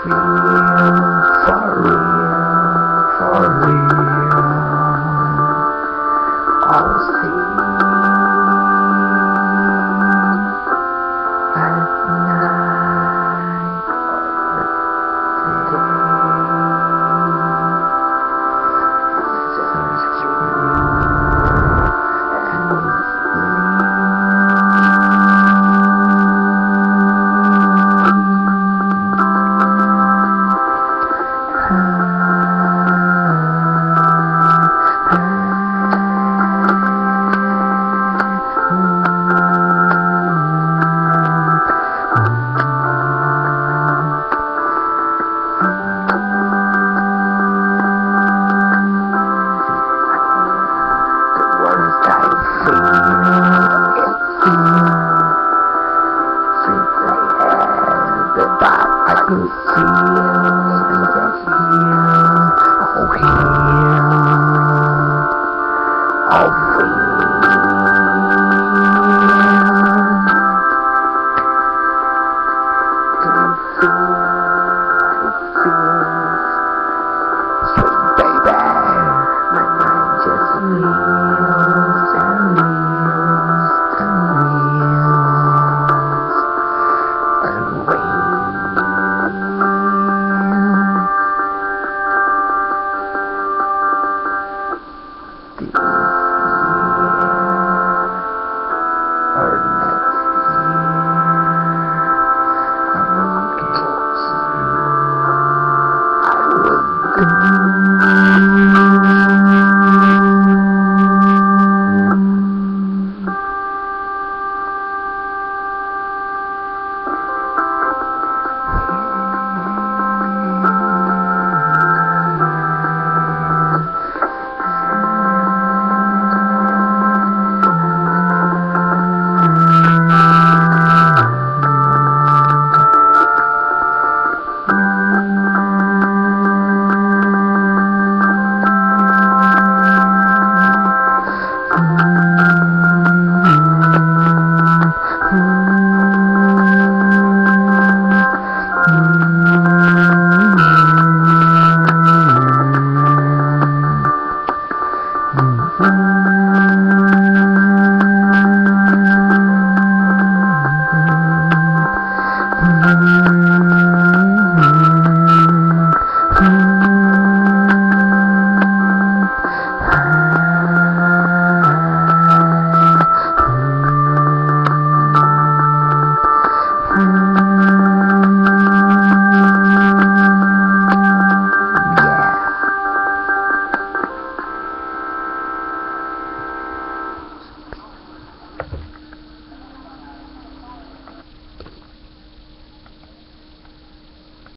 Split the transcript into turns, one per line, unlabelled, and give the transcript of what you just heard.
for real, for real. Could feel And